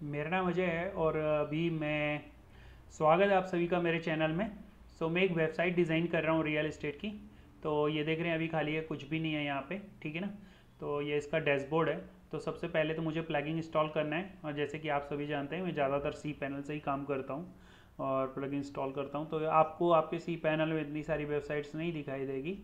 मेरा नाम अजय है और अभी मैं स्वागत है आप सभी का मेरे चैनल में। सो मैं एक वेबसाइट डिज़ाइन कर रहा हूँ रियल इस्टेट की। तो ये देख रहे हैं, अभी खाली है, कुछ भी नहीं है यहाँ पे, ठीक है ना? तो ये इसका डैशबोर्ड है। तो सबसे पहले तो मुझे प्लगइन इंस्टॉल करना है। और जैसे कि आप सभी जानते हैं, मैं ज़्यादातर सी पैनल से ही काम करता हूँ और प्लग इंस्टॉल करता हूँ। तो आपको आपके सी पैनल में इतनी सारी वेबसाइट्स नहीं दिखाई देगी।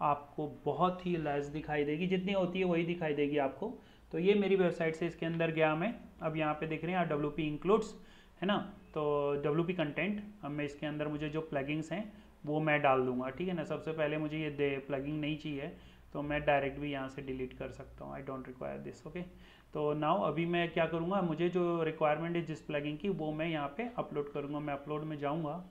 आपको बहुत ही लेस दिखाई देगी। जितनी होती है, वही दिखाई देगी आपको। तो ये मेरी वेबसाइट से इसके अंदर गया मैं। अब यहाँ पे देख रहे हैं डब्ल्यू पी इंक्लूड्स है ना? तो डब्ल्यू पी कंटेंट अब मैं इसके अंदर मुझे जो प्लगिंग्स हैं, वो मैं डाल दूँगा, ठीक है ना? सबसे पहले मुझे ये दे प्लगिंग नहीं चाहिए तो मैं डायरेक्ट भी यहाँ से डिलीट कर सकता हूँ। I don't require this okay तो नाउ अभी मैं क्या करूँगा? मुझे जो रिक्वायरमेंट है जिस प्लगिंग की, वो मैं यहाँ पे अपलोड करूँगा। मैं अपलोड में जाऊँगा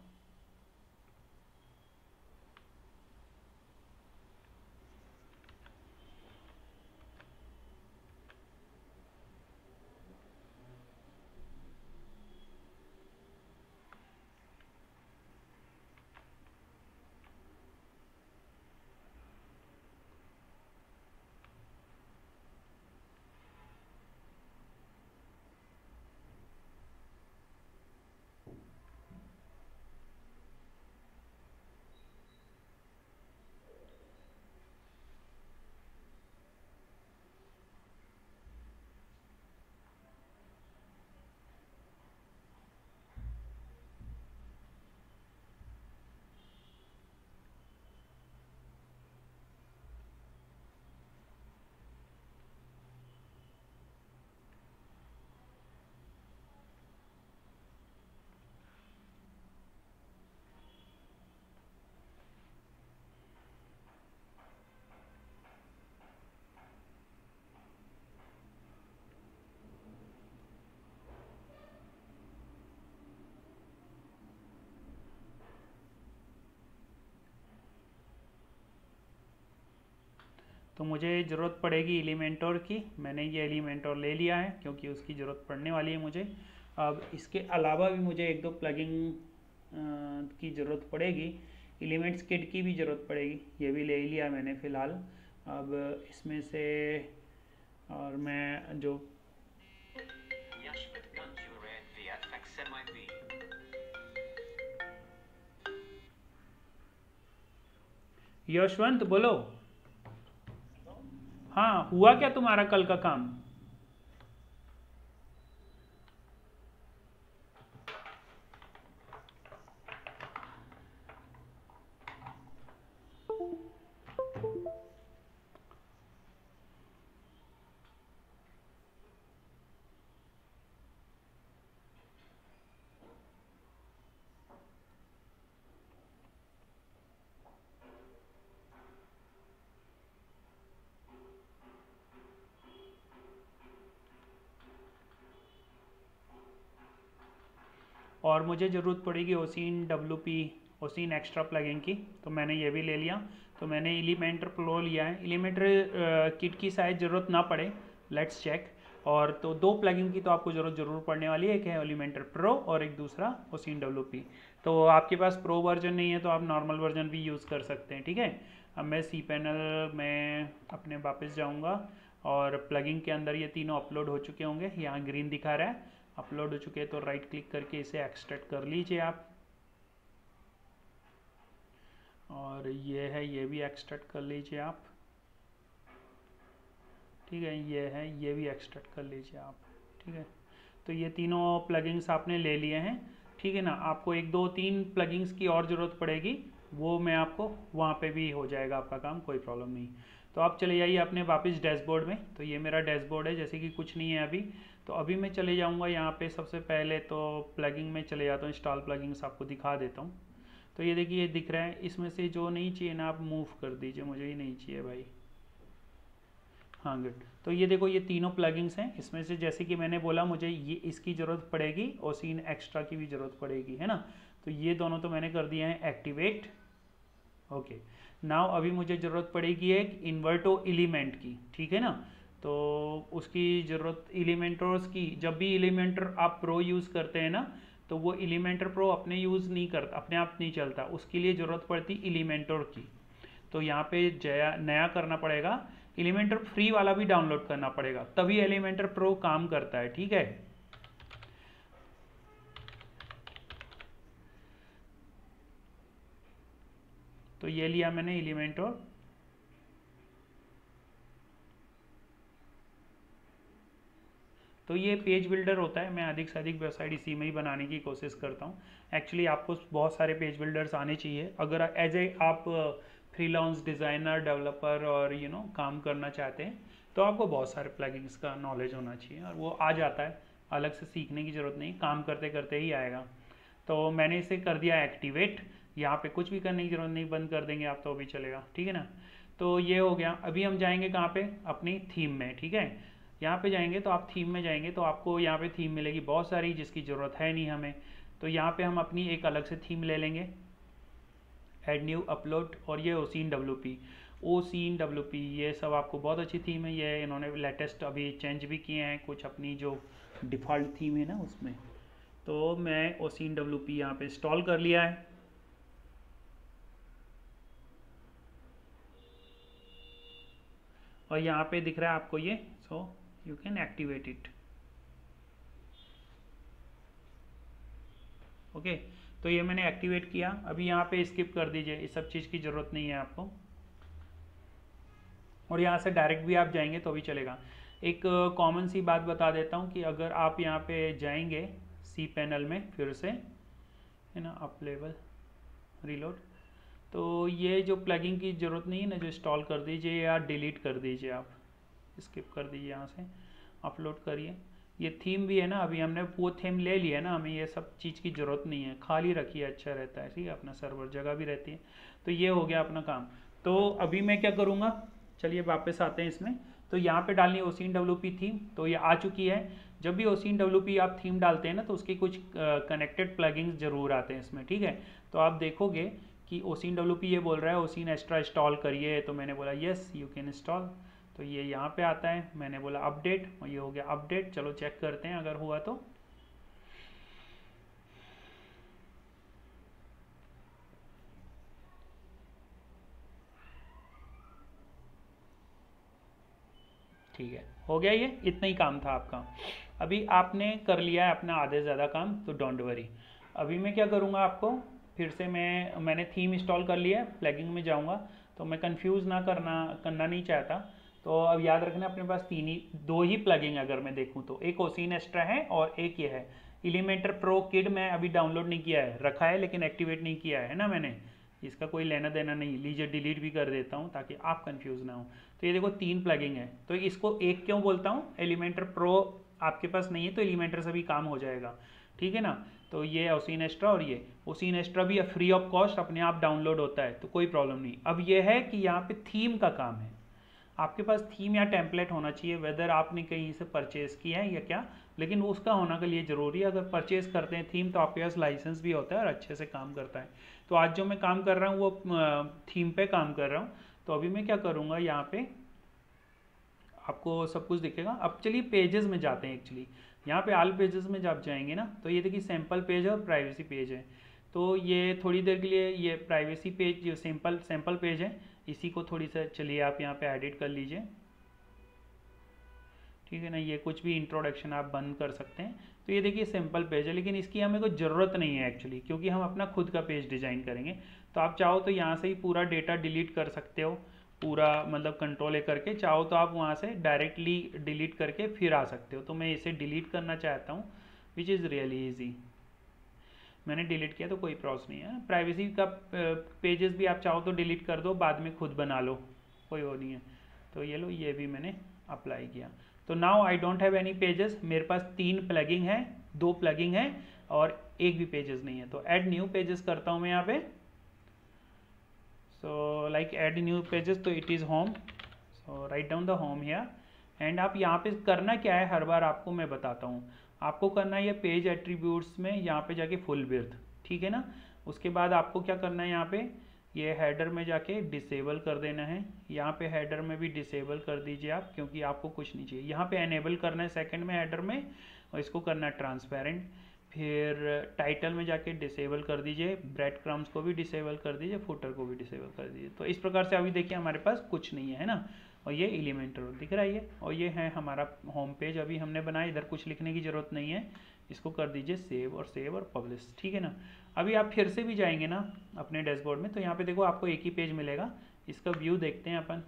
तो मुझे ज़रूरत पड़ेगी एलिमेंटोर की। मैंने ये एलिमेंटोर ले लिया है, क्योंकि उसकी ज़रूरत पड़ने वाली है मुझे। अब इसके अलावा भी मुझे एक दो प्लगिंग की ज़रूरत पड़ेगी। एलिमेंट्स किट की भी ज़रूरत पड़ेगी। ये भी ले लिया मैंने फ़िलहाल। अब इसमें से और मैं जो यशवंत बोलो। हाँ हुआ क्या तुम्हारा कल का काम? और मुझे ज़रूरत पड़ेगी Ocean W P Ocean extra plugin की तो मैंने ये भी ले लिया। तो मैंने एलिमेंटर प्रो लिया है। एलिमेंटर किट की शायद ज़रूरत ना पड़े लेट्स चेक और तो दो प्लगइन की तो आपको ज़रूरत ज़रूर पड़ने वाली है। एक है एलिमेंटर प्रो और एक दूसरा ओसिन डब्ल्यू पी तो आपके पास प्रो वर्जन नहीं है तो आप नॉर्मल वर्जन भी यूज़ कर सकते हैं, ठीक है? अब मैं सी पैनल में अपने वापस जाऊँगा और प्लगिंग के अंदर ये तीनों अपलोड हो चुके होंगे। यहाँ ग्रीन दिखा रहा है। अपलोड हो चुके हैं तो राइट क्लिक करके इसे एक्सट्रैक्ट कर लीजिए आप। और ये है, ये भी एक्सट्रैक्ट कर लीजिए आप। ठीक है, ये है, ये भी एक्सट्रैक्ट कर लीजिए आप। ठीक है तो ये तीनों प्लगइन्स आपने ले लिए हैं। ठीक है ना, आपको एक दो तीन प्लगइन्स की और ज़रूरत पड़ेगी, वो मैं आपको वहाँ पे भी हो जाएगा आपका काम, कोई प्रॉब्लम नहीं। तो आप चले जाइए अपने वापस डैशबोर्ड में। तो ये मेरा डैशबोर्ड है, जैसे कि कुछ नहीं है अभी। तो अभी मैं चले जाऊँगा यहाँ पे सबसे पहले तो प्लगिंग में चले जाता हूँ इंस्टॉल प्लगिंग्स आपको दिखा देता हूँ। तो ये देखिए, ये दिख रहा है। इसमें से जो नहीं चाहिए ना आप मूव कर दीजिए, मुझे ही नहीं चाहिए भाई। हाँ गुड तो ये देखो, ये तीनों प्लगिंग्स हैं। इसमें से जैसे कि मैंने बोला, मुझे ये इसकी ज़रूरत पड़ेगी और सीन एक्स्ट्रा की भी ज़रूरत पड़ेगी, है ना? तो ये दोनों तो मैंने कर दिए हैं एक्टिवेट ओके नाउ अभी मुझे ज़रूरत पड़ेगी एक इन्वर्टो एलिमेंट की, ठीक है ना? तो उसकी ज़रूरत एलिमेंटर्स की, जब भी एलिमेंटर आप प्रो यूज़ करते हैं ना तो वो एलिमेंटर प्रो अपने यूज़ नहीं करता, अपने आप नहीं चलता। उसके लिए ज़रूरत पड़ती एलिमेंटर की। तो यहाँ पे जया, नया करना पड़ेगा। एलिमेंटर फ्री वाला भी डाउनलोड करना पड़ेगा। तभी एलिमेंटर प्रो काम करता है, ठीक है? तो ये लिया मैंने एलिमेंटर तो ये पेज बिल्डर होता है मैं अधिक से अधिक वेबसाइट इसी में ही बनाने की कोशिश करता हूँ। एक्चुअली आपको बहुत सारे पेज बिल्डर्स आने चाहिए। अगर एज ए आप फ्रीलांस डिज़ाइनर डेवलपर और यू you नो know, काम करना चाहते हैं तो आपको बहुत सारे प्लगइन्स का नॉलेज होना चाहिए और वो आ जाता है। अलग से सीखने की ज़रूरत नहीं काम करते करते ही आएगा। तो मैंने इसे कर दिया एक्टिवेट यहाँ पे कुछ भी करने की ज़रूरत नहीं बंद कर देंगे आप तो अभी चलेगा ठीक है ना? तो ये हो गया। अभी हम जाएँगे कहाँ पे? अपनी थीम में ठीक है? यहाँ पे जाएँगे तो आप थीम में जाएँगे तो आपको यहाँ पे थीम मिलेगी बहुत सारी जिसकी ज़रूरत है नहीं हमें। तो यहाँ पे हम अपनी एक अलग से थीम ले लेंगे। एड न्यू अपलोड और ये Ocean W P Ocean W P ये सब आपको बहुत अच्छी थीम है। ये इन्होंने लेटेस्ट अभी चेंज भी किए हैं, कुछ अपनी जो डिफ़ॉल्ट थीम है ना उसमें। तो मैं ओ सीन डब्ल्यू पी यहाँ पर इंस्टॉल कर लिया है। और यहाँ पे दिख रहा है आपको ये so you can activate it okay तो ये मैंने एक्टिवेट किया। अभी यहाँ पे स्किप कर दीजिए। इस सब चीज़ की ज़रूरत नहीं है आपको। और यहाँ से डायरेक्ट भी आप जाएँगे तो भी चलेगा। एक कॉमन सी बात बता देता हूँ कि अगर आप यहाँ पे जाएँगे सी पैनल में फिर से, है ना अप लेवल रिलोड तो ये जो प्लगिंग की ज़रूरत नहीं है ना, जो इंस्टॉल कर दीजिए या डिलीट कर दीजिए आप। स्किप कर दीजिए यहाँ से, अपलोड करिए। ये थीम भी है ना, अभी हमने वो थीम ले लिया है ना, हमें ये सब चीज़ की ज़रूरत नहीं है। खाली रखिए अच्छा रहता है, ठीक है? अपना सर्वर जगह भी रहती है। तो ये हो गया अपना काम। तो अभी मैं क्या करूँगा, चलिए वापस आते हैं इसमें। तो यहाँ पे डालनी है ओसिन डब्ल्यू थीम तो ये आ चुकी है। जब भी ओसिन डब्ल्यू आप थीम डालते हैं ना तो उसके कुछ कनेक्टेड प्लगिंग्स ज़रूर आते हैं इसमें, ठीक है? तो आप देखोगे कि ओसिन डब्ल्यू ये बोल रहा है ओसिन एक्स्ट्रा इंस्टॉल करिए तो मैंने बोला येस यू कैन इंस्टॉल तो ये यहाँ पे आता है। मैंने बोला अपडेट और ये हो गया अपडेट चलो चेक करते हैं, अगर हुआ तो। ठीक है, हो गया ये। इतना ही काम था आपका। अभी आपने कर लिया है अपना आधे ज़्यादा काम तो डोंट वरी अभी मैं क्या करूँगा आपको? फिर से मैं, मैंने थीम इंस्टॉल कर लिया है प्लगिंग में जाऊँगा। तो मैं कंफ्यूज ना करना करना नहीं चाहता। तो अब याद रखना, अपने पास तीन ही, दो ही प्लगिंग अगर मैं देखूँ तो। एक ओसिन एक्स्ट्रा है और एक ये है। एलिमेंटर प्रो किड मैं अभी डाउनलोड नहीं किया है। रखा है लेकिन एक्टिवेट नहीं किया है ना मैंने। इसका कोई लेना देना नहीं। लीजिए डिलीट भी कर देता हूँ ताकि आप कंफ्यूज ना हो। तो ये देखो, तीन प्लगिंग है। तो इसको एक क्यों बोलता हूँ? एलिमेंटर प्रो आपके पास नहीं है तो एलिमेंटर से भी काम हो जाएगा। ठीक है ना? तो ये ओसिन एक्स्ट्रा और ये। ओसिन एक्स्ट्रा भी फ्री ऑफ़ कॉस्ट अपने आप डाउनलोड होता है तो कोई प्रॉब्लम नहीं। अब ये है कि यहाँ पे थीम का काम है। आपके पास थीम या टेम्पलेट होना चाहिए वेदर आपने कहीं से परचेज किया है या क्या, लेकिन उसका होना के लिए ज़रूरी है। अगर परचेज करते हैं थीम तो आपके पास लाइसेंस भी होता है और अच्छे से काम करता है। तो आज जो मैं काम कर रहा हूँ, वो थीम पे काम कर रहा हूँ। तो अभी मैं क्या करूँगा, यहाँ पे आपको सब कुछ दिखेगा। अब चलिए पेजेस में जाते हैं एक्चुअली यहाँ पे आल पेजेस में जब जाएँगे ना तो ये देखिए सैंपल पेज है और प्राइवेसी पेज है। तो ये थोड़ी देर के लिए ये प्राइवेसी पेज जो सैंपल सैंपल पेज है। इसी को थोड़ी सा चलिए आप यहाँ पे एडिट कर लीजिए। ठीक है ना, ये कुछ भी इंट्रोडक्शन आप बंद कर सकते हैं। तो ये देखिए सिंपल पेज है, लेकिन इसकी हमें कोई ज़रूरत नहीं है एक्चुअली क्योंकि हम अपना खुद का पेज डिज़ाइन करेंगे। तो आप चाहो तो यहाँ से ही पूरा डेटा डिलीट कर सकते हो, पूरा मतलब कंट्रोल करके। चाहो तो आप वहाँ से डायरेक्टली डिलीट करके फिर आ सकते हो। तो मैं इसे डिलीट करना चाहता हूँ विच इज़ रियली ईजी मैंने डिलीट किया तो कोई प्रॉस नहीं है। प्राइवेसी का पेजेस भी आप चाहो तो डिलीट कर दो, बाद में खुद बना लो, कोई वो नहीं है। तो ये लो, ये भी मैंने अप्लाई किया। तो now I don't have any pages मेरे पास तीन प्लगिंग है, दो प्लगिंग है और एक भी पेजेस नहीं है। तो ऐड न्यू पेजेस करता हूँ मैं यहाँ पे। So like add new pages तो it is home so right down the home here and आप यहाँ पे करना क्या है? हर बार आपको मैं बताता हूँ। आपको करना है ये पेज एट्रीब्यूट्स में यहाँ पे जाके फुल बिर्थ ठीक है ना? उसके बाद आपको क्या करना है यहाँ पे? ये हेडर में जाके डिसेबल कर देना है। यहाँ पे हेडर में भी डिसेबल कर दीजिए आप, क्योंकि आपको कुछ नहीं चाहिए। यहाँ पे एनेबल करना है सेकंड में हेडर में, और इसको करना है ट्रांसपेरेंट फिर टाइटल में जाके डिसेबल कर दीजिए। ब्रेड क्रम्स को भी डिसेबल कर दीजिए फुटर को भी डिसेबल कर दीजिए। तो इस प्रकार से अभी देखिए हमारे पास कुछ नहीं है ना? और ये एलिमेंटर दिख रहा है और ये है हमारा होम पेज अभी हमने बनाया, इधर कुछ लिखने की ज़रूरत नहीं है। इसको कर दीजिए सेव और सेव और पब्लिश ठीक है ना? अभी आप फिर से भी जाएँगे ना अपने डैशबोर्ड में तो यहाँ पे देखो आपको एक ही पेज मिलेगा। इसका व्यू देखते हैं अपन।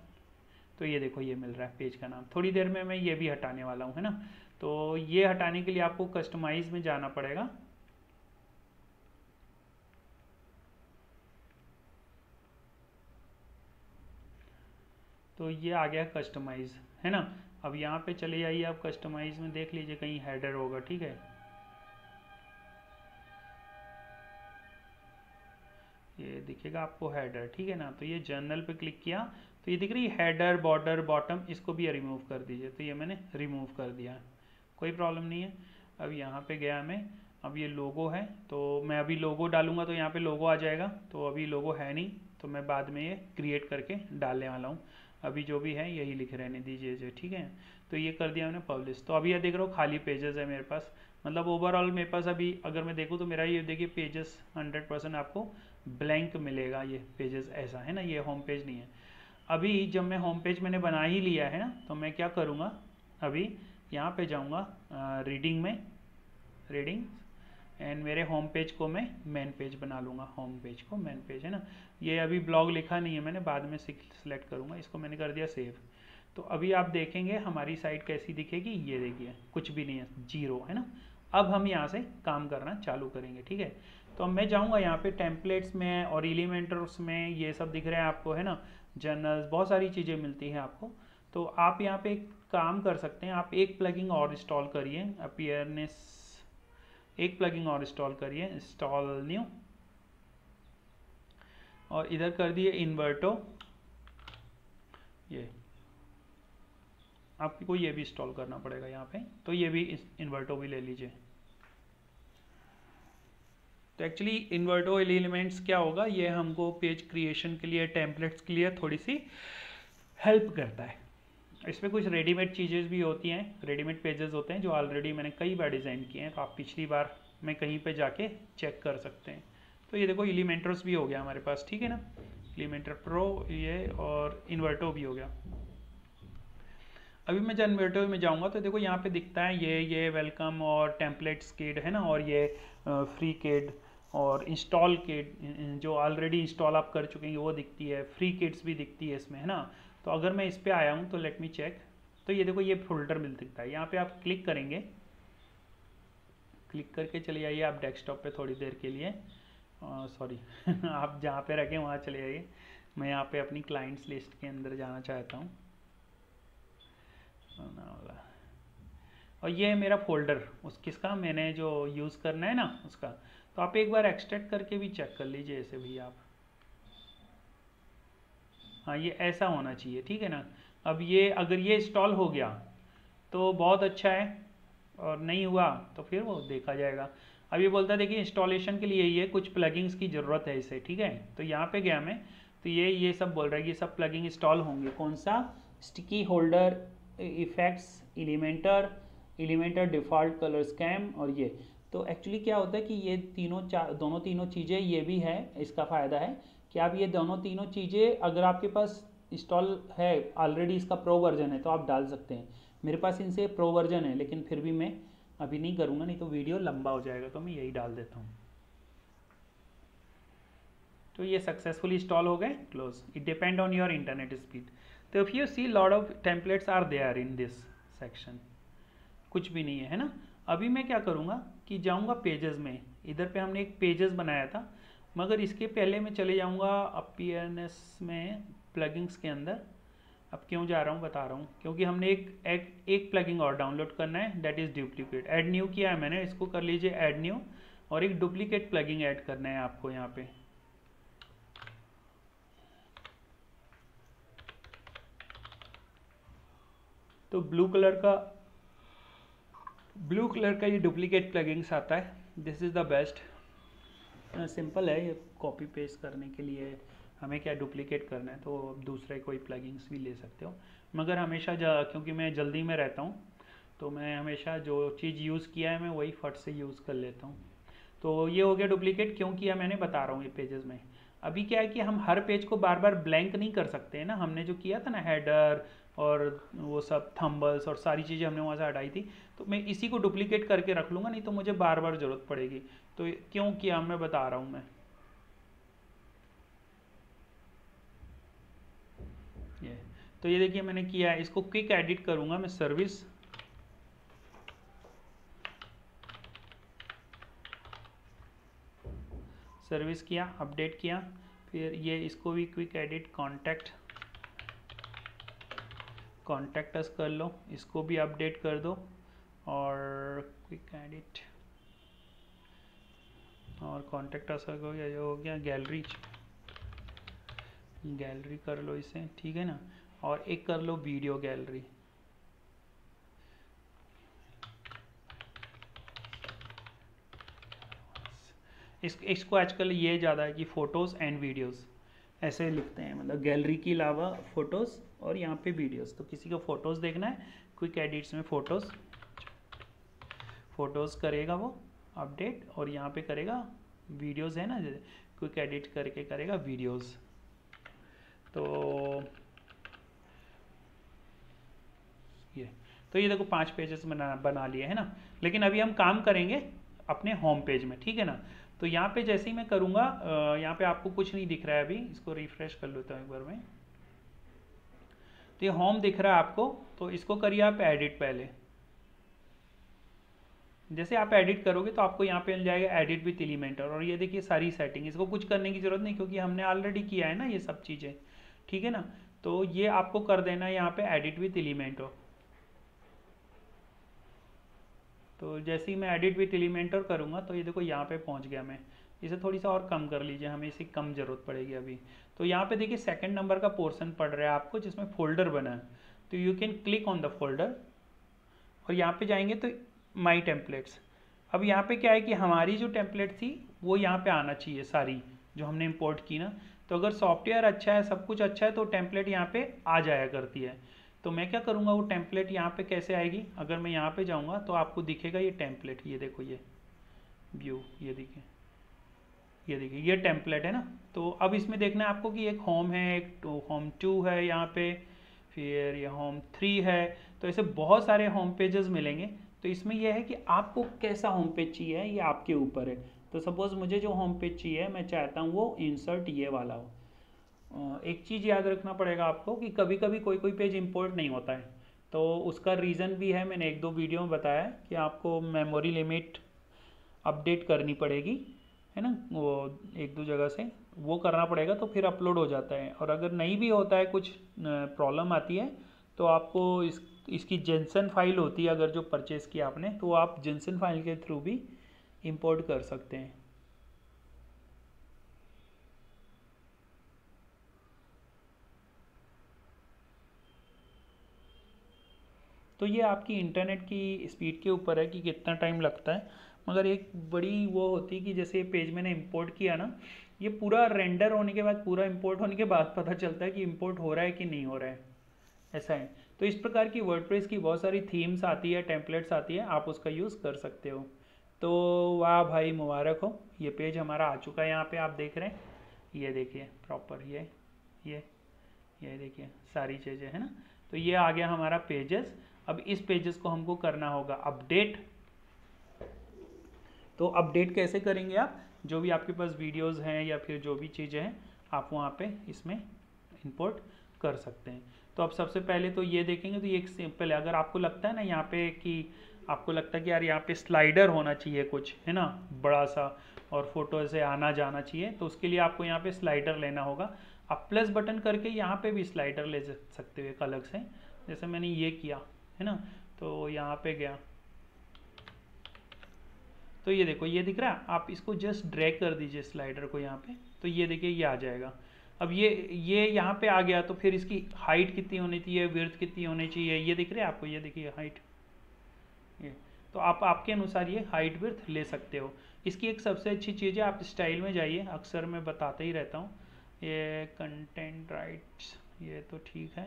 तो ये देखो, ये मिल रहा है पेज का नाम। थोड़ी देर में मैं ये भी हटाने वाला हूँ, है ना? तो ये हटाने के लिए आपको कस्टमाइज में जाना पड़ेगा। तो ये आ गया कस्टमाइज है ना? अब यहाँ पे चले जाइए, आप कस्टमाइज में देख लीजिए, कहीं हेडर होगा, ठीक है? ये दिखेगा आपको हेडर ठीक है ना? तो ये जर्नल पे क्लिक किया तो ये दिख रही हेडर बॉर्डर बॉटम इसको भी रिमूव कर दीजिए। तो ये मैंने रिमूव कर दिया। कोई प्रॉब्लम नहीं है। अब यहाँ पे गया मैं। अब ये लोगो है तो मैं अभी लोगो डालूँगा तो यहाँ पे लोगो आ जाएगा। तो अभी लोगो है नहीं तो मैं बाद में ये क्रिएट करके डालने वाला हूँ। अभी जो भी है, यही लिख रहने दीजिए जो ठीक है? तो ये कर दिया मैंने पब्लिश तो अभी यह देख रहा हूँ, खाली पेजेस है मेरे पास। मतलब ओवरऑल मेरे पास अभी, अगर मैं देखूँ तो मेरा ये देखिए पेजेस हंड्रेड परसेंट आपको ब्लैंक मिलेगा ये पेजेस ऐसा, है ना? ये होम पेज नहीं है। अभी जब मैं होम पेज मैंने बना ही लिया है ना तो मैं क्या करूँगा? अभी यहाँ पे जाऊँगा रीडिंग में रीडिंग एंड मेरे होम पेज को मैं मेन पेज बना लूँगा। होम पेज को मेन पेज है ना? ये अभी ब्लॉग लिखा नहीं है मैंने, बाद में सिलेक्ट करूँगा। इसको मैंने कर दिया सेव तो अभी आप देखेंगे हमारी साइट कैसी दिखेगी। ये देखिए, कुछ भी नहीं है ज़ीरो है ना? अब हम यहाँ से काम करना चालू करेंगे, ठीक है? तो अब मैं जाऊँगा यहाँ पे टेम्पलेट्स में और एलिमेंटर्स में, ये सब दिख रहे हैं आपको, है ना? जर्नल्स बहुत सारी चीज़ें मिलती हैं आपको। तो आप यहाँ पे एक काम कर सकते हैं। आप एक प्लगिंग और इंस्टॉल करिए अपियरनेस एक प्लगिंग और इंस्टॉल करिए इंस्टॉल न्यू और इधर कर दिए इन्वर्टो ये। आपको ये भी इंस्टॉल करना पड़ेगा यहाँ पे। तो ये भी इन्वर्टो भी ले लीजिए। तो एक्चुअली इन्वर्टो एलिमेंट्स क्या होगा? ये हमको पेज क्रिएशन के लिए टेम्पलेट्स के लिए थोड़ी सी हेल्प करता है। इसमें कुछ रेडीमेड चीज़ें भी होती हैं रेडीमेड पेजेस होते हैं, जो ऑलरेडी मैंने कई बार डिज़ाइन किए हैं तो आप पिछली बार में कहीं पे जाके चेक कर सकते हैं। तो ये देखो एलिमेंटर्स भी हो गया हमारे पास, ठीक है ना? एलिमेंटर प्रो ये और इन्वर्टो भी हो गया। अभी मैं जब इन्वर्टो में जाऊँगा तो देखो यहाँ पे दिखता है ये ये वेलकम और टेम्पलेट्स किड है ना, और ये फ्री किड और इंस्टॉल किड जो ऑलरेडी इंस्टॉल आप कर चुके हैं, वो दिखती है। फ्री किड्स भी दिखती है इसमें, है ना? तो अगर मैं इस पर आया हूँ तो लेट मी चेक तो ये देखो, ये फोल्डर मिल सकता है। यहाँ पे आप क्लिक करेंगे। क्लिक करके चले जाइए आप डेस्कटॉप पे थोड़ी देर के लिए। सॉरी आप जहाँ पे रखें वहाँ चले जाइए। मैं यहाँ पे अपनी क्लाइंट्स लिस्ट के अंदर जाना चाहता हूँ। और ये है मेरा फोल्डर उस किसका? मैंने जो यूज़ करना है ना, उसका। तो आप एक बार एक्सट्रैक्ट करके भी चेक कर लीजिए ऐसे भी आप। हाँ ये ऐसा होना चाहिए, ठीक है ना? अब ये, अगर ये इंस्टॉल हो गया तो बहुत अच्छा है, और नहीं हुआ तो फिर वो देखा जाएगा। अब ये बोलता है, देखिए इंस्टॉलेशन के लिए ये कुछ प्लगिंग्स की ज़रूरत है इसे, ठीक है? तो यहाँ पे गया मैं तो ये ये सब बोल रहा है ये सब प्लगिंग इंस्टॉल होंगे। कौन सा? Sticky holder effects Elementor Elementor default colour scheme और ये। तो एक्चुअली क्या होता है कि ये तीनों चार दोनों तीनों चीज़ें, ये भी है, इसका फ़ायदा है। कि आप ये दोनों तीनों चीज़ें अगर आपके पास इंस्टॉल है ऑलरेडी इसका प्रो वर्जन है तो आप डाल सकते हैं। मेरे पास इनसे प्रो वर्जन है, लेकिन फिर भी मैं अभी नहीं करूँगा, नहीं तो वीडियो लंबा हो जाएगा तो मैं यही डाल देता हूँ। तो ये सक्सेसफुली इंस्टॉल हो गए close it depend on your internet speed तो if you see lord of templates are there in this section कुछ भी नहीं है है ना? अभी मैं क्या करूँगा कि जाऊँगा पेजेस में। इधर पे हमने एक पेजेस बनाया था मगर इसके पहले मैं चले जाऊँगा अपीयरनेस में प्लगिंग्स के अंदर। अब क्यों जा रहा हूँ बता रहा हूँ क्योंकि हमने एक एक, एक प्लगिंग और डाउनलोड करना है that is duplicate add new किया है मैंने इसको कर लीजिए ऐड न्यू और एक डुप्लीकेट प्लगिंग ऐड करना है आपको यहाँ पे। तो ब्लू कलर का ब्लू कलर का ये डुप्लीकेट प्लगिंग्स आता है। This is the best simple है ये कॉपी पेस्ट करने के लिए। हमें क्या डुप्लीकेट करना है तो दूसरे कोई प्लगिंग्स भी ले सकते हो। मगर हमेशा क्योंकि मैं जल्दी में रहता हूँ तो मैं हमेशा जो चीज़ यूज़ किया है, मैं वही फट से यूज़ कर लेता हूँ। तो ये हो गया डुप्लीकेट क्यों किया मैंने बता रहा हूँ ये पेजेस में। अभी क्या है कि हम हर पेज को बार बार ब्लैंक नहीं कर सकते हैं ना। हमने जो किया था ना हेडर और वो सब थम्बल्स और सारी चीज़ें हमने वहाँ से हटाई थी तो मैं इसी को डुप्लीकेट करके रख लूँगा, नहीं तो मुझे बार बार ज़रूरत पड़ेगी। तो क्यों किया? मैं बता रहा हूँ मैं। ये। तो ये देखिए, मैंने किया है। इसको क्विक एडिट करूँगा मैं सर्विस सर्विस किया अपडेट किया। फिर ये इसको भी क्विक एडिट कॉन्टैक्ट कॉन्टैक्ट कर लो। इसको भी अपडेट कर दो। और क्विक एडिट और कॉन्टेक्ट अस हो गया ये हो गया गैलरी गैलरी कर लो इसे, ठीक है ना? और एक कर लो वीडियो गैलरी इस, इसको आजकल ये ज़्यादा है कि फ़ोटोज़ एंड वीडियोज़ ऐसे लिखते हैं। मतलब गैलरी के अलावा फ़ोटोज़ और यहाँ पे वीडियोज़ तो किसी को फ़ोटोज़ देखना है क्विक एडिट्स में फ़ोटोज़ फ़ोटोज़ करेगा वो। अपडेट और यहाँ पे करेगा वीडियोज़ है ना क्विक एडिट करके करेगा वीडियोज़। तो ये तो ये देखो पाँच पेजेस बना बना लिए है ना। लेकिन अभी हम काम करेंगे अपने होम पेज में, ठीक है ना। तो यहाँ पे जैसे ही मैं करूँगा यहाँ पे आपको कुछ नहीं दिख रहा है अभी, इसको रिफ्रेश कर लेता हूँ एक बार में। तो ये होम दिख रहा है आपको तो इसको करिए आप एडिट पहले। जैसे आप एडिट करोगे तो आपको यहाँ पे मिल जाएगा एडिट विथ एलिमेंटर और ये देखिए सारी सेटिंग इसको कुछ करने की ज़रूरत नहीं क्योंकि हमने ऑलरेडी किया है ना ये सब चीज़ें, ठीक है ना? तो ये आपको कर देना है यहाँ पे एडिट विथ एलिमेंटर तो जैसे ही मैं एडिट विथ एलिमेंटर करूँगा तो ये देखो यहाँ पे पहुँच गया मैं, इसे थोड़ी सा और कम कर लीजिए, हमें इसे कम ज़रूरत पड़ेगी अभी। तो यहाँ पे देखिए सेकंड नंबर का पोर्शन पड़ रहा है आपको जिसमें फोल्डर बना है तो you can click on the folder और यहाँ पे जाएँगे तो माई टेम्पलेट्स। अब यहाँ पे क्या है कि हमारी जो टेम्पलेट थी, वो यहाँ पे आना चाहिए सारी, जो हमने इम्पोर्ट की ना। तो अगर सॉफ्टवेयर अच्छा है, सब कुछ अच्छा है तो टेम्पलेट यहाँ पे आ जाया करती है। तो मैं क्या करूँगा, वो टेम्पलेट यहाँ पे कैसे आएगी? अगर मैं यहाँ पे जाऊँगा तो आपको दिखेगा ये टेम्पलेट ये देखो ये। व्यू ये देखिए ये देखिए ये टेम्पलेट है ना। तो अब इसमें देखना है आपको कि एक होम है, एक टू होम टू है यहाँ पे, फिर ये होम थ्री है। तो ऐसे बहुत सारे होम पेजेस मिलेंगे। तो इसमें यह है कि आपको कैसा होम पेज चाहिए, ये आपके ऊपर है। तो सपोज़ मुझे जो होम पेज चाहिए, मैं चाहता हूँ वो इंसर्ट ये वाला हो। एक चीज़ याद रखना पड़ेगा आपको कि कभी कभी कोई कोई पेज इंपोर्ट नहीं होता है। तो उसका रीज़न भी है, मैंने एक दो वीडियो में बताया कि आपको मेमोरी लिमिट अपडेट करनी पड़ेगी, है ना? वो एक दो जगह से वो करना पड़ेगा तो फिर अपलोड हो जाता है। और अगर नहीं भी होता है, कुछ प्रॉब्लम आती है तो आपको इस इसकी जेंसन फ़ाइल होती है अगर जो परचेज़ किया आपने तो आप जेंसन फ़ाइल के थ्रू भी इंपोर्ट कर सकते हैं। तो ये आपकी इंटरनेट की स्पीड के ऊपर है कि कितना टाइम लगता है। मगर एक बड़ी वो होती है कि जैसे पेज मैंने इंपोर्ट किया ना, ये पूरा रेंडर होने के बाद, पूरा इंपोर्ट होने के बाद पता चलता है कि इंपोर्ट हो रहा है कि नहीं हो रहा है। ऐसा है। तो इस प्रकार की वर्डप्रेस की बहुत सारी थीम्स आती है टेम्पलेट्स आती है, आप उसका यूज़ कर सकते हो। तो वाह भाई, मुबारक हो। ये पेज हमारा आ चुका है यहाँ पे, आप देख रहे हैं। ये देखिए प्रॉपर ये ये ये देखिए, सारी चीज़ें, है ना? तो ये आ गया हमारा पेजेस अब इस पेजेस को हमको करना होगा अपडेट तो अपडेट कैसे करेंगे आप? जो भी आपके पास वीडियोस हैं या फिर जो भी चीज़ें हैं, आप वहाँ पे इसमें इंपोर्ट कर सकते हैं। तो अब सबसे पहले तो ये देखेंगे तो ये एक सिंपल है। अगर आपको लगता है ना यहाँ पे कि आपको लगता है कि यार यहाँ पे स्लाइडर होना चाहिए कुछ, है ना बड़ा सा और फ़ोटो से आना जाना चाहिए तो उसके लिए आपको यहाँ पे स्लाइडर लेना होगा। आप प्लस बटन करके यहाँ पे भी स्लाइडर ले सकते हो एक अलग से, जैसे मैंने ये किया, है ना तो यहाँ पे गया। तो ये देखो, ये दिख रहा है, आप इसको जस्ट ड्रैग कर दीजिए स्लाइडर को यहाँ पे तो ये देखिए, ये आ जाएगा। अब ये ये यहाँ पे आ गया तो फिर इसकी हाइट कितनी होनी चाहिए विर्थ कितनी होनी चाहिए? ये दिख रहा है आपको? ये देखिए हाइट ये। तो आप, आपके अनुसार ये हाइट विर्थ ले सकते हो। इसकी एक सबसे अच्छी चीज़ है, आप स्टाइल में जाइए। अक्सर मैं बताते ही रहता हूँ। ये कंटेंट राइट्स ये तो ठीक है।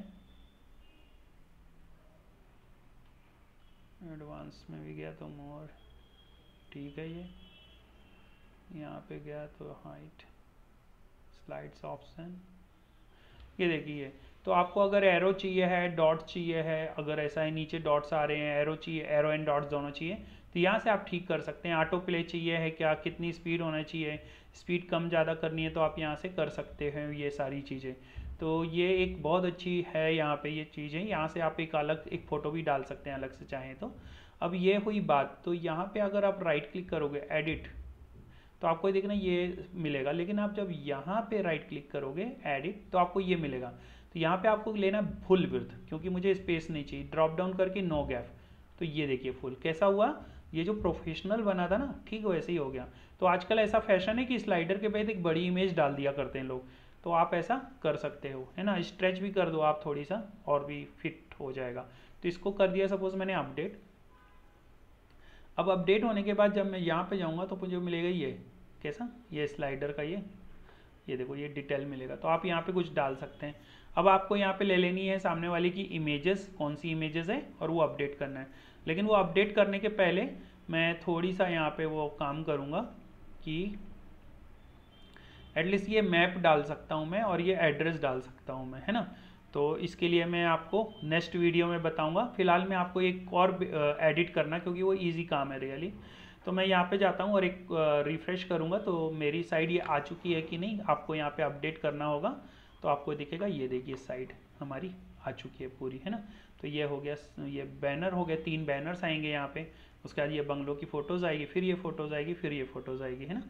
एडवांस में भी गया तो मोर ठीक है ये। यहाँ पे गया तो हाइट स्लाइड्स ऑप्शन ये देखिए तो आपको अगर एरो चाहिए है डॉट चाहिए है, अगर ऐसा है नीचे डॉट्स आ रहे हैं एरो चाहिए एरो एंड डॉट्स दोनों चाहिए तो यहाँ से आप ठीक कर सकते हैं। ऑटो प्ले चाहिए है क्या? कितनी स्पीड होना चाहिए? स्पीड कम ज़्यादा करनी है तो आप यहाँ से कर सकते हैं ये सारी चीज़ें। तो ये एक बहुत अच्छी है यहाँ पे ये चीज़ें। यहाँ से आप एक अलग, एक फ़ोटो भी डाल सकते हैं अलग से चाहें तो। अब ये हुई बात तो यहाँ पे अगर आप राइट क्लिक करोगे एडिट तो आपको देखना ये मिलेगा, लेकिन आप जब यहाँ पे राइट क्लिक करोगे एडिट तो आपको ये मिलेगा। तो यहाँ पे आपको लेना फुल विर्थ क्योंकि मुझे स्पेस नहीं चाहिए। ड्रॉप डाउन करके नो गैप तो ये देखिए फुल कैसा हुआ? ये जो प्रोफेशनल बना था ना, ठीक वैसे ही हो गया। तो आजकल ऐसा फ़ैशन है कि स्लाइडर के बाद एक बड़ी इमेज डाल दिया करते हैं लोग। तो आप ऐसा कर सकते हो, है ना? स्ट्रेच भी कर दो आप थोड़ी सा, और भी फिट हो जाएगा। तो इसको कर दिया सपोज़ मैंने अपडेट अब अपडेट होने के बाद जब मैं यहाँ पे जाऊँगा तो मुझे मिलेगा ये। कैसा? ये स्लाइडर का ये। ये देखो, ये डिटेल मिलेगा। तो आप यहाँ पे कुछ डाल सकते हैं। अब आपको यहाँ पे ले लेनी है सामने वाले की इमेजेस कौन सी इमेजेस है, और वो अपडेट करना है। लेकिन वो अपडेट करने के पहले मैं थोड़ी सा यहाँ पे वो काम करूँगा कि एटलीस्ट ये मैप डाल सकता हूँ मैं, और ये एड्रेस डाल सकता हूँ मैं, है ना? तो इसके लिए मैं आपको नेक्स्ट वीडियो में बताऊँगा। फ़िलहाल मैं आपको एक और एडिट करना क्योंकि वो ईजी काम है रियली तो मैं यहाँ पे जाता हूँ और एक रिफ़्रेश करूँगा तो मेरी साइड ये आ चुकी है कि नहीं? आपको यहाँ पे अपडेट करना होगा तो आपको दिखेगा, ये देखिए साइड हमारी आ चुकी है पूरी, है ना? तो ये हो गया ये बैनर हो गया, तीन बैनर्स आएँगे यहाँ पे। उसके बाद ये बंगलों की फ़ोटोज़ आएगी, फिर ये फ़ोटोज़ आएगी, फिर ये फ़ोटोज़ आएगी, है ना?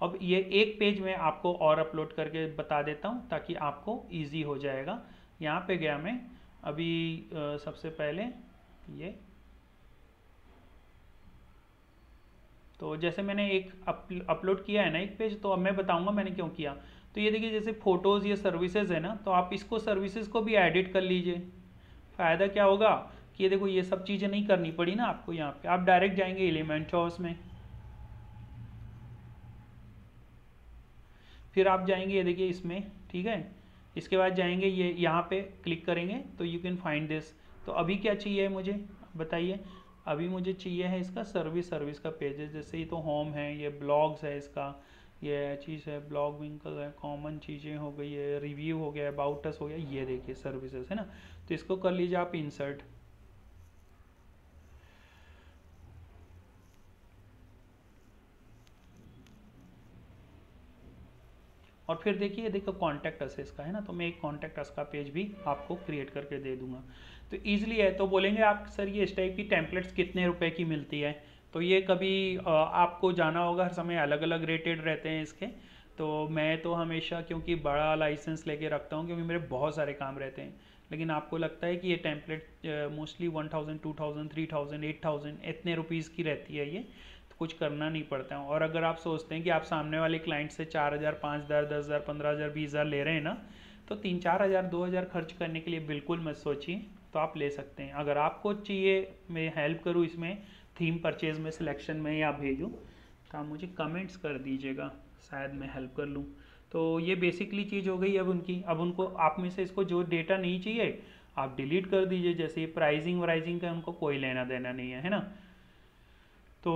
अब ये एक पेज में आपको और अपलोड करके बता देता हूँ, ताकि आपको ईजी हो जाएगा। यहाँ पे गया मैं। अभी आ, सबसे पहले ये। तो जैसे मैंने एक अपलोड किया है ना एक पेज तो अब मैं बताऊँगा मैंने क्यों किया। तो ये देखिए जैसे फ़ोटोज़ ये सर्विसेज़ है ना तो आप इसको सर्विसेज़ को भी एडिट कर लीजिए। फ़ायदा क्या होगा कि ये देखो ये सब चीज़ें नहीं करनी पड़ी ना आपको यहाँ पे। आप डायरेक्ट जाएँगे एलिमेंट हाउस में। फिर आप जाएँगे ये देखिए इसमें ठीक है? इसके बाद जाएँगे, ये यहाँ पे क्लिक करेंगे तो यू कैन फाइंड दिस तो अभी क्या चाहिए है मुझे? बताइए। अभी मुझे चाहिए है इसका सर्विस सर्विस का पेजेस जैसे ये तो होम है, ये ब्लॉग्स है इसका, ये चीज़ है ब्लॉग विंकल है कॉमन चीज़ें हो गई है रिव्यू हो गया अबाउटस हो गया, ये देखिए सर्विसेज़ है ना? तो इसको कर लीजिए आप इंसर्ट और फिर देखिए देखो कॉन्टैक्ट अस इसका, है ना? तो मैं एक कॉन्टैक्ट अस का पेज भी आपको क्रिएट करके दे दूँगा। तो ईजिली है तो बोलेंगे आप, सर, ये इस टाइप की टेम्पलेट्स कितने रुपए की मिलती है? तो ये कभी आपको जाना होगा, हर समय अलग अलग रेटेड रहते हैं इसके। तो मैं तो हमेशा, क्योंकि बड़ा लाइसेंस लेके रखता हूँ, क्योंकि मेरे बहुत सारे काम रहते हैं। लेकिन आपको लगता है कि ये template mostly one thousand two thousand three thousand eight thousand इतने रुपीज़ की रहती है ये। कुछ करना नहीं पड़ता है। और अगर आप सोचते हैं कि आप सामने वाले क्लाइंट से चार हज़ार, पाँच हज़ार, दस हज़ार, पंद्रह हज़ार, बीस हज़ार ले रहे हैं ना तो तीन, चार हज़ार, दो हज़ार खर्च करने के लिए बिल्कुल मत सोचिए तो आप ले सकते हैं। अगर आपको चाहिए, मैं हेल्प करूँ इसमें थीम परचेज में सिलेक्शन में या भेजूँ तो आप मुझे कमेंट्स कर दीजिएगा, शायद मैं हेल्प कर लूँ। तो ये बेसिकली चीज़ हो गई अब उनकी। अब उनको, आप में से इसको जो डेटा नहीं चाहिए, आप डिलीट कर दीजिए। जैसे प्राइजिंग वाइजिंग का उनको कोई लेना देना नहीं है है ना? तो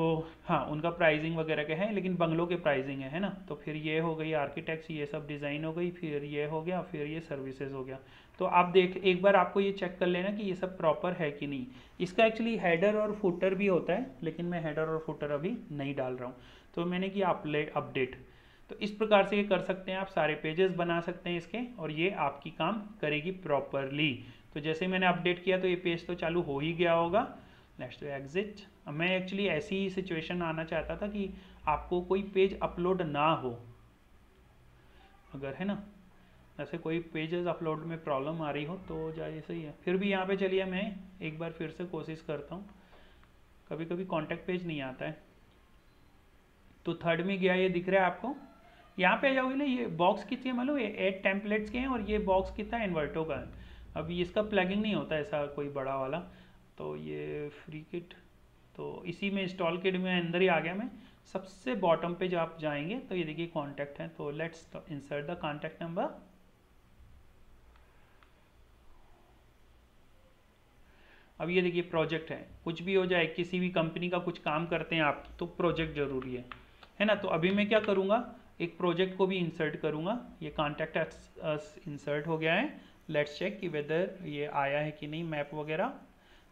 हाँ उनका प्राइजिंग वगैरह के हैं, लेकिन बंगलों के प्राइजिंग है है ना? तो फिर ये हो गई आर्किटेक्ट्स ये सब डिज़ाइन हो गई, फिर ये हो गया, फिर ये सर्विसेज़ हो गया। तो आप देख, एक बार आपको ये चेक कर लेना कि ये सब प्रॉपर है कि नहीं। इसका एक्चुअली हेडर और फुटर भी होता है, लेकिन मैं हेडर और फुटर अभी नहीं डाल रहा हूँ। तो मैंने किया अपडेट तो इस प्रकार से ये कर सकते हैं आप, सारे पेजेस बना सकते हैं इसके, और ये आपकी काम करेगी प्रॉपरली तो जैसे मैंने अपडेट किया तो ये पेज तो चालू हो ही गया होगा। नेक्स्ट एग्जिट मैं एक्चुअली ऐसी सिचुएशन आना चाहता था कि आपको कोई पेज अपलोड ना हो। अगर, है ना? ऐसे कोई पेजेस अपलोड में प्रॉब्लम आ रही हो तो जाए सही है। फिर भी यहाँ पे चलिए, मैं एक बार फिर से कोशिश करता हूँ। कभी कभी कॉन्टैक्ट पेज नहीं आता है। तो थर्ड में गया, ये दिख रहा है आपको। यहाँ पे आ जाओगे ना, ये बॉक्स कितने मालूम? ये एट टेम्पलेट्स के हैं और ये बॉक्स कितना इन्वर्टो का है। अभी इसका प्लगिंग नहीं होता ऐसा कोई बड़ा वाला। तो ये फ्री किट तो इसी में इंस्टॉल किट में अंदर ही आ गया मैं। सबसे बॉटम पे जब आप जाएँगे तो ये देखिए कॉन्टैक्ट है तो let's insert the contact number अब ये देखिए प्रोजेक्ट है। कुछ भी हो जाए, किसी भी कंपनी का कुछ काम करते हैं आप तो प्रोजेक्ट ज़रूरी है। है ना? तो अभी मैं क्या करूँगा? एक प्रोजेक्ट को भी इंसर्ट करूँगा। ये कॉन्टैक्ट इंसर्ट हो गया है। लेट्स चेक कि वेदर ये आया है कि नहीं मैप वगैरह।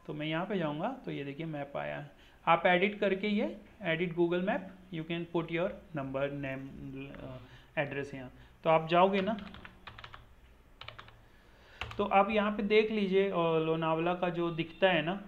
तो मैं यहाँ पे जाऊँगा तो ये देखिए मैप आया है। आप एडिट करके ये edit Google map you can put your number name address यहाँ। तो आप जाओगे ना तो आप यहाँ पे देख लीजिए लोनावला का जो दिखता है ना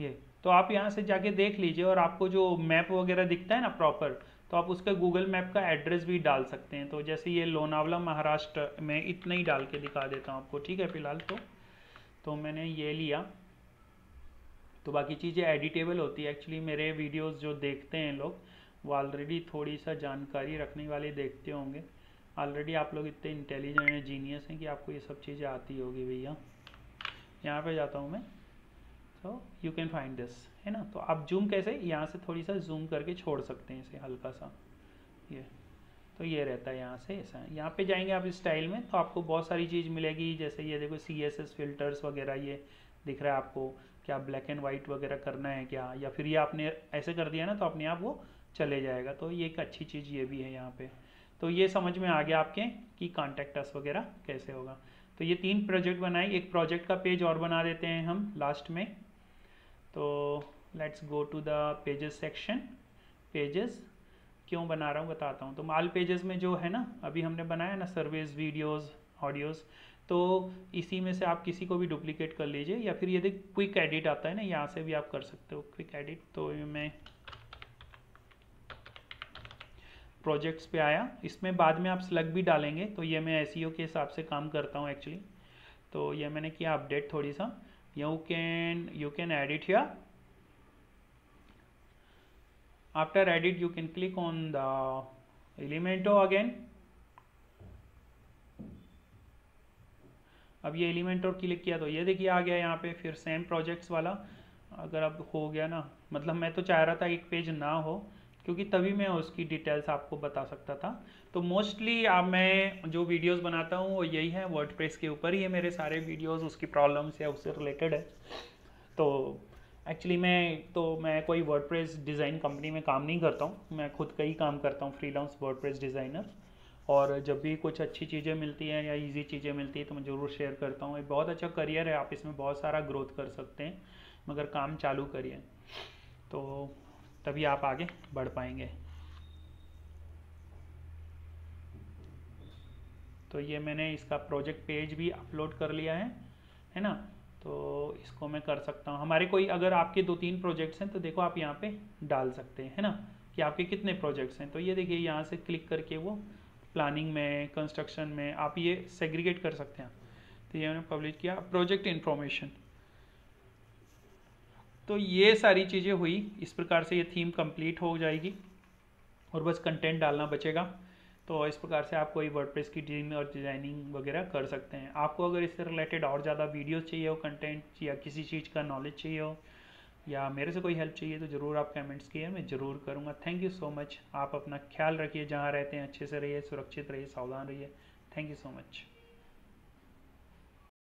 ये तो आप यहाँ से जाके देख लीजिए और आपको जो मैप वगैरह दिखता है ना प्रॉपर तो आप उसका गूगल मैप का एड्रेस भी डाल सकते हैं। तो जैसे ये लोनावला, महाराष्ट्र में इतना ही डाल के दिखा देता हूँ आपको, ठीक है फ़िलहाल तो। तो मैंने ये लिया। तो बाकी चीज़ें एडिटेबल होती है। एक्चुअली मेरे वीडियोस जो देखते हैं लोग, वो ऑलरेडी थोड़ी सा जानकारी रखने वाले देखते होंगे। ऑलरेडी आप लोग इतने इंटेलिजेंट जीनियस हैं कि आपको ये सब चीज़ें आती होगी भैया। यहाँ पे जाता हूँ मैं। तो यू कैन फाइंड दिस है ना? तो आप जूम कैसे, यहाँ से थोड़ी सा जूम करके छोड़ सकते हैं इसे, हल्का सा। ये तो ये रहता है यहाँ से, ऐसा। यहाँ पे जाएँगे आप स्टाइल में तो आपको बहुत सारी चीज़ मिलेगी, जैसे ये देखो सी एस एस फिल्टर्स वगैरह ये दिख रहा है आपको, क्या ब्लैक एंड वाइट वगैरह करना है क्या? या फिर ये आपने ऐसे कर दिया ना तो अपने आप वो चले जाएगा। तो ये एक अच्छी चीज़ ये भी है यहाँ पे। तो ये समझ में आ गया आपके कि कॉन्टेक्टस वगैरह कैसे होगा। तो ये तीन प्रोजेक्ट बनाए, एक प्रोजेक्ट का पेज और बना देते हैं हम लास्ट में। तो let's go to the pages section pages क्यों बना रहा हूँ बताता हूँ। तो माल पेजेस में जो है ना, अभी हमने बनाया ना सर्विस वीडियोस ऑडियोस तो इसी में से आप किसी को भी डुप्लीकेट कर लीजिए या फिर यदि क्विक एडिट आता है ना, यहाँ से भी आप कर सकते हो क्विक एडिट तो मैं प्रोजेक्ट्स पे आया। इसमें बाद में आप स्लग भी डालेंगे तो ये मैं एस के हिसाब से काम करता हूँ एक्चुअली तो ये मैंने किया अपडेट थोड़ी सा। You can you can edit here. After edit you can click on the elementor again. अब ये एलिमेंट और क्लिक किया तो ये देखिए आ गया यहाँ पे फिर सेम प्रोजेक्ट्स वाला। अगर अब हो गया ना मतलब मैं तो चाह रहा था एक पेज ना हो। क्योंकि तभी मैं उसकी डिटेल्स आपको बता सकता था। तो मोस्टली अब मैं जो वीडियोस बनाता हूँ, वो यही है वर्ड के ऊपर ही है मेरे सारे वीडियोस उसकी प्रॉब्लम्स या उससे रिलेटेड है। तो एक्चुअली मैं तो मैं कोई वर्ड डिज़ाइन कंपनी में काम नहीं करता हूँ। मैं खुद का ही काम करता हूँ फ्रीलांस वर्ड डिज़ाइनर और जब भी कुछ अच्छी चीज़ें मिलती हैं या इजी चीज़ें मिलती हैं तो मैं ज़रूर शेयर करता हूँ। एक बहुत अच्छा करियर है, आप इसमें बहुत सारा ग्रोथ कर सकते हैं, मगर काम चालू करिए। तो तभी आप आगे बढ़ पाएँगे। तो ये मैंने इसका प्रोजेक्ट पेज भी अपलोड कर लिया है है ना? तो इसको मैं कर सकता हूँ। हमारे कोई, अगर आपके दो तीन प्रोजेक्ट्स हैं तो देखो आप यहाँ पे डाल सकते हैं, है ना? कि आपके कितने प्रोजेक्ट्स हैं। तो ये देखिए, यहाँ से क्लिक करके वो प्लानिंग में, कंस्ट्रक्शन में आप ये सेग्रीगेट कर सकते हैं। तो ये मैंने पब्लिश किया। प्रोजेक्ट इन्फॉर्मेशन तो ये सारी चीज़ें हुई। इस प्रकार से ये थीम कंप्लीट हो जाएगी और बस कंटेंट डालना बचेगा। तो इस प्रकार से आप कोई वर्डप्रेस की टीम और डिज़ाइनिंग वगैरह कर सकते हैं। आपको अगर इससे रिलेटेड और ज़्यादा वीडियोस चाहिए हो कंटेंट या किसी चीज़ का नॉलेज चाहिए हो या मेरे से कोई हेल्प चाहिए तो ज़रूर आप कमेंट्स किए मैं ज़रूर करूँगा। थैंक यू सो मच आप अपना ख्याल रखिए। जहाँ रहते हैं, अच्छे से रहिए, सुरक्षित रहिए, सावधान रहिए। Thank you so much